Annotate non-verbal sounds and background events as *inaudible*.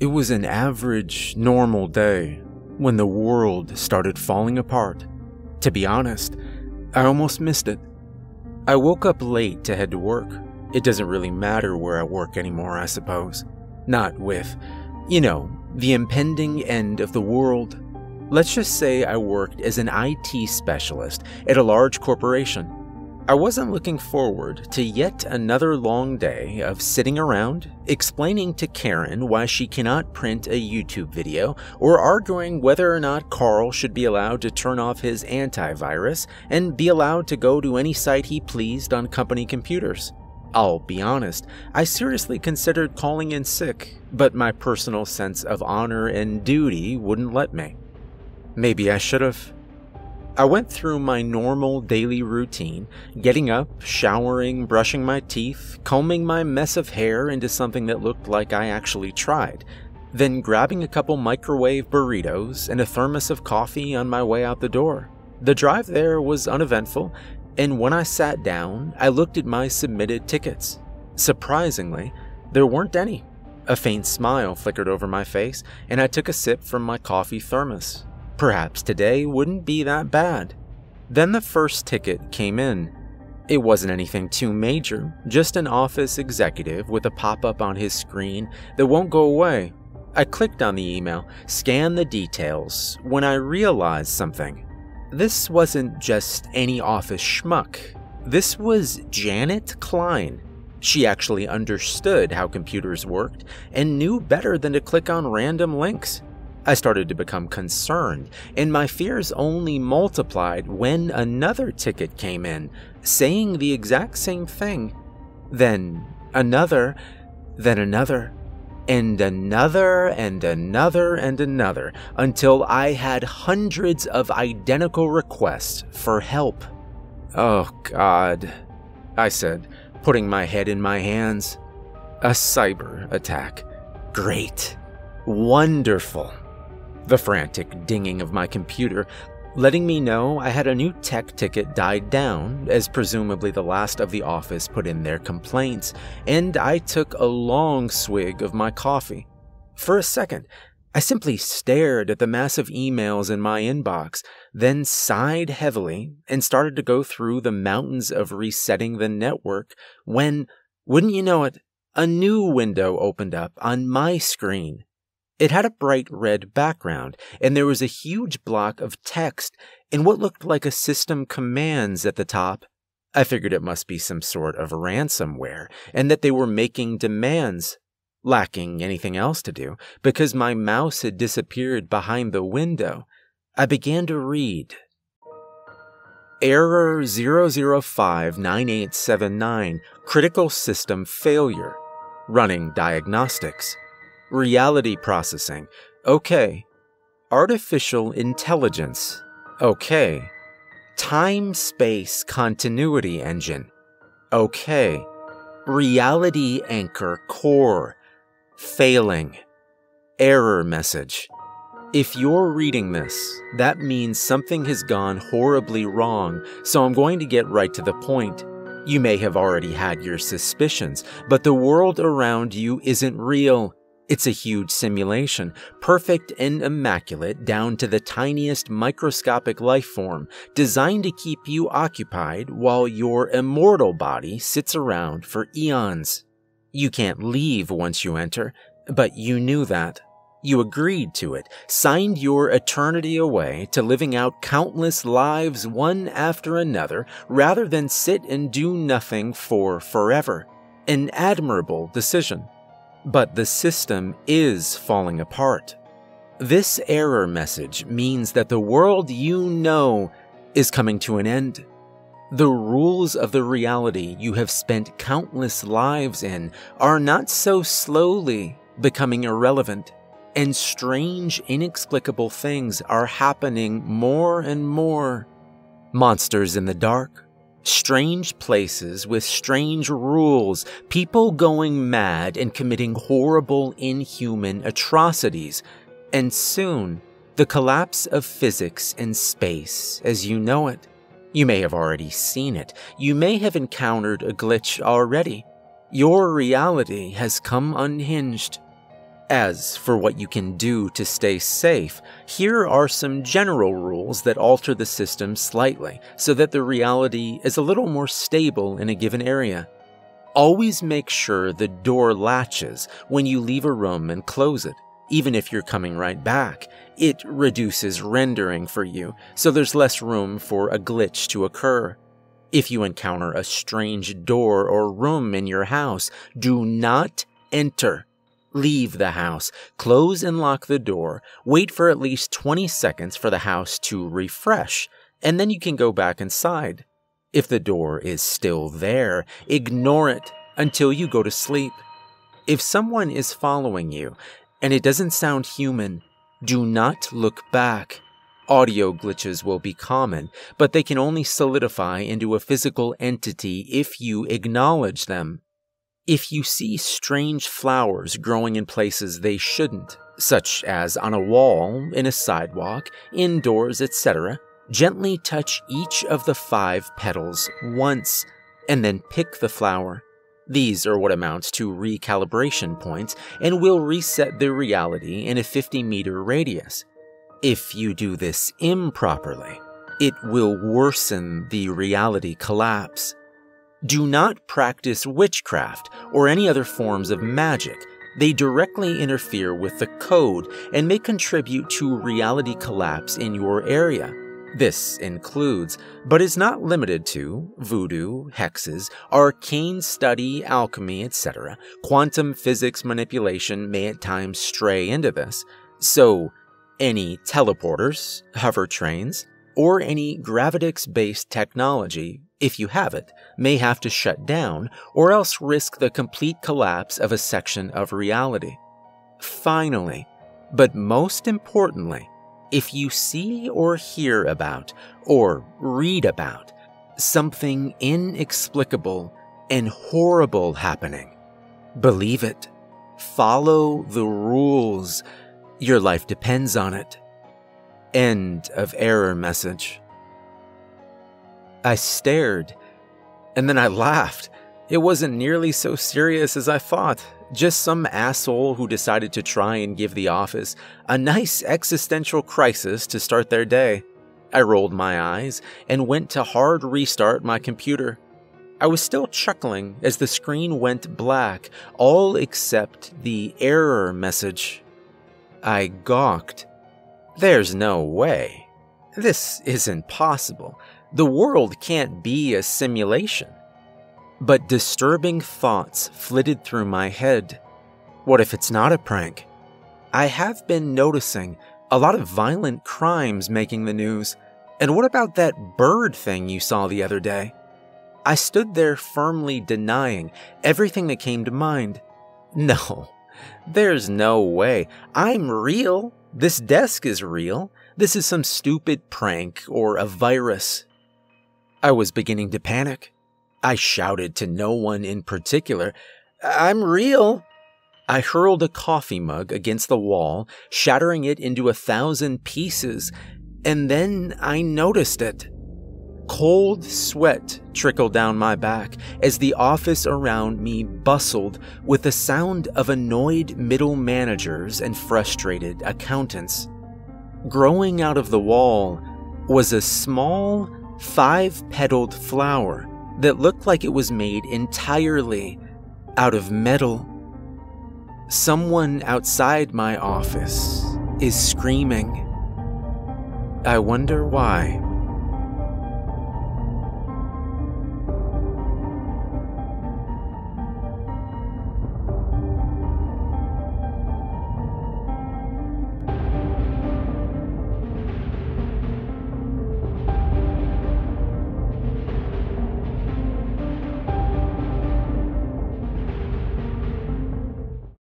It was an average, normal day when the world started falling apart. To be honest, I almost missed it. I woke up late to head to work. It doesn't really matter where I work anymore, I suppose. Not with, you know, the impending end of the world. Let's just say I worked as an IT specialist at a large corporation. I wasn't looking forward to yet another long day of sitting around, explaining to Karen why she cannot print a YouTube video, or arguing whether or not Carl should be allowed to turn off his antivirus and be allowed to go to any site he pleased on company computers. I'll be honest, I seriously considered calling in sick, but my personal sense of honor and duty wouldn't let me. Maybe I should have. I went through my normal daily routine, getting up, showering, brushing my teeth, combing my mess of hair into something that looked like I actually tried, then grabbing a couple microwave burritos and a thermos of coffee on my way out the door. The drive there was uneventful, and when I sat down, I looked at my submitted tickets. Surprisingly, there weren't any. A faint smile flickered over my face, and I took a sip from my coffee thermos. Perhaps today wouldn't be that bad. Then the first ticket came in. It wasn't anything too major, just an office executive with a pop up on his screen that won't go away. I clicked on the email, scanned the details, when I realized something. This wasn't just any office schmuck. This was Janet Klein. She actually understood how computers worked and knew better than to click on random links. I started to become concerned, and my fears only multiplied when another ticket came in, saying the exact same thing. Then another, then another, and another, and another, and another, until I had hundreds of identical requests for help. Oh, God, I said, putting my head in my hands. A cyber attack. Great. Wonderful the frantic dinging of my computer letting me know I had a new tech ticket died down, as presumably the last of the office put in their complaints, and I took a long swig of my coffee. For a second, I simply stared at the massive emails in my inbox, then sighed heavily and started to go through the mountains of resetting the network when, wouldn't you know it, a new window opened up on my screen. It had a bright red background, and there was a huge block of text and what looked like a system commands at the top. I figured it must be some sort of ransomware, and that they were making demands, lacking anything else to do, because my mouse had disappeared behind the window. I began to read. Error 0059879, critical system failure, running diagnostics. Reality processing. Okay. Artificial intelligence. Okay. Time space continuity engine. Okay. Reality anchor core. Failing. Error message. If you're reading this, that means something has gone horribly wrong, so I'm going to get right to the point. You may have already had your suspicions, but the world around you isn't real. It's a huge simulation, perfect and immaculate down to the tiniest microscopic life form, designed to keep you occupied while your immortal body sits around for eons. You can't leave once you enter, but you knew that. You agreed to it, signed your eternity away to living out countless lives one after another rather than sit and do nothing for forever. An admirable decision. But the system is falling apart. This error message means that the world you know is coming to an end. The rules of the reality you have spent countless lives in are not so slowly becoming irrelevant, and strange, inexplicable things are happening more and more. Monsters in the dark, strange places with strange rules, people going mad and committing horrible, inhuman atrocities, and soon the collapse of physics and space as you know it. You may have already seen it. You may have encountered a glitch already. Your reality has come unhinged. As for what you can do to stay safe, here are some general rules that alter the system slightly so that the reality is a little more stable in a given area. Always make sure the door latches when you leave a room and close it, even if you're coming right back. It reduces rendering for you, so there's less room for a glitch to occur. If you encounter a strange door or room in your house, do not enter. Leave the house, close and lock the door, wait for at least 20 seconds for the house to refresh, and then you can go back inside. If the door is still there, ignore it until you go to sleep. If someone is following you and it doesn't sound human, do not look back. Audio glitches will be common, but they can only solidify into a physical entity if you acknowledge them. If you see strange flowers growing in places they shouldn't, such as on a wall, in a sidewalk, indoors, etc., gently touch each of the five petals once and then pick the flower. These are what amounts to recalibration points and will reset the reality in a 50 meter radius. If you do this improperly, it will worsen the reality collapse. Do not practice witchcraft or any other forms of magic. They directly interfere with the code and may contribute to reality collapse in your area. This includes, but is not limited to, voodoo, hexes, arcane study, alchemy, etc. Quantum physics manipulation may at times stray into this. So, any teleporters, hover trains, or any gravitics based technology, if you have it, may have to shut down or else risk the complete collapse of a section of reality. Finally, but most importantly, if you see or hear about or read about something inexplicable and horrible happening, believe it. Follow the rules your life depends on it. End of error message. I stared, and then I laughed. It wasn't nearly so serious as I thought. Just some asshole who decided to try and give the office a nice existential crisis to start their day. I rolled my eyes and went to hard restart my computer. I was still chuckling as the screen went black, all except the error message. I gawked. There's no way. This isn't possible. The world can't be a simulation. But disturbing thoughts flitted through my head. What if it's not a prank? I have been noticing a lot of violent crimes making the news. And what about that bird thing you saw the other day? I stood there firmly denying everything that came to mind. *laughs* No, there's no way. I'm real. This desk is real. This is some stupid prank or a virus. I was beginning to panic. I shouted to no one in particular, I'm real. I hurled a coffee mug against the wall, shattering it into a thousand pieces, and then I noticed it. Cold sweat trickled down my back as the office around me bustled with the sound of annoyed middle managers and frustrated accountants. Growing out of the wall was a small, five petaled flower that looked like it was made entirely out of metal. Someone outside my office is screaming. I wonder why.